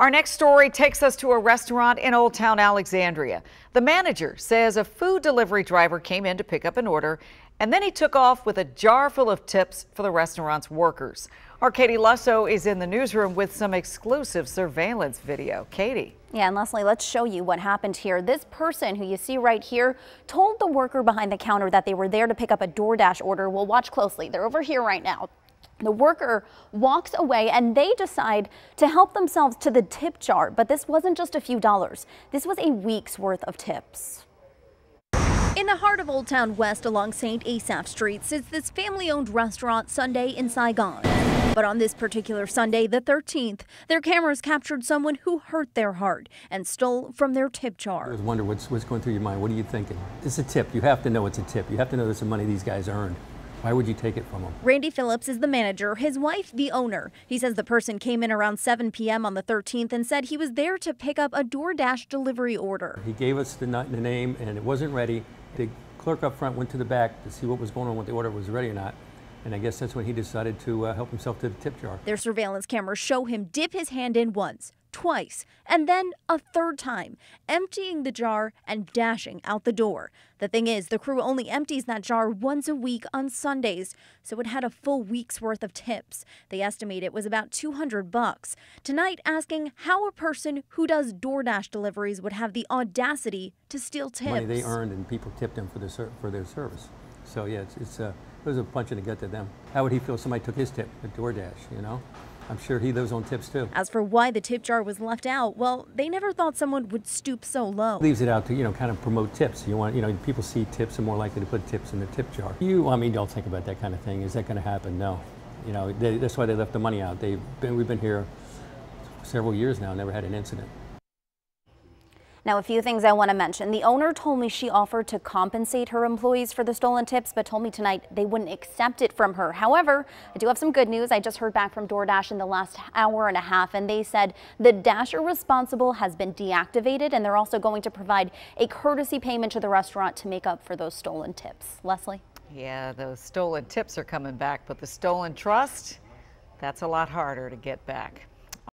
Our next story takes us to a restaurant in Old Town Alexandria. The manager says a food delivery driver came in to pick up an order and then he took off with a jar full of tips for the restaurant's workers. Our Katie Lusso is in the newsroom with some exclusive surveillance video. Katie. Yeah, and Leslie, let's show you what happened here. This person who you see right here told the worker behind the counter that they were there to pick up a DoorDash order. We'll watch closely. They're over here right now. The worker walks away and they decide to help themselves to the tip jar. But this wasn't just a few dollars. This was a week's worth of tips. In the heart of Old Town West along St. Asaph Street sits this family-owned restaurant Sunday in Saigon. But on this particular Sunday, the 13th, their cameras captured someone who hurt their heart and stole from their tip jar. I was wondering what's, what's going through your mind. What are you thinking? It's a tip. You have to know it's a tip. You have to know there's some money these guys earned. Why would you take it from him? Randy Phillips is the manager, his wife the owner. He says the person came in around 7 p.m. on the 13th and said he was there to pick up a DoorDash delivery order. He gave us the, the name and it wasn't ready. The clerk up front went to the back to see what was going on, what the order was ready or not. And I guess that's when he decided to uh, help himself to the tip jar. Their surveillance cameras show him dip his hand in once, twice, and then a third time, emptying the jar and dashing out the door. The thing is, the crew only empties that jar once a week on Sundays, so it had a full week's worth of tips. They estimate it was about 200 bucks. Tonight, asking how a person who does DoorDash deliveries would have the audacity to steal tips. Money they earned and people tipped them for their, for their service. So yeah, it's, it's uh, it was a punch in the gut to them. How would he feel if somebody took his tip at DoorDash, you know? I'm sure he lives on tips too. As for why the tip jar was left out, well, they never thought someone would stoop so low. Leaves it out to, you know, kind of promote tips. You want, you know, people see tips and more likely to put tips in the tip jar. You, I mean, don't think about that kind of thing. Is that going to happen? No. You know, they, that's why they left the money out. They've been, we've been here several years now, never had an incident. Now, a few things I want to mention. The owner told me she offered to compensate her employees for the stolen tips, but told me tonight they wouldn't accept it from her. However, I do have some good news. I just heard back from DoorDash in the last hour and a half, and they said the dasher responsible has been deactivated, and they're also going to provide a courtesy payment to the restaurant to make up for those stolen tips. Leslie? Yeah, those stolen tips are coming back, but the stolen trust, that's a lot harder to get back.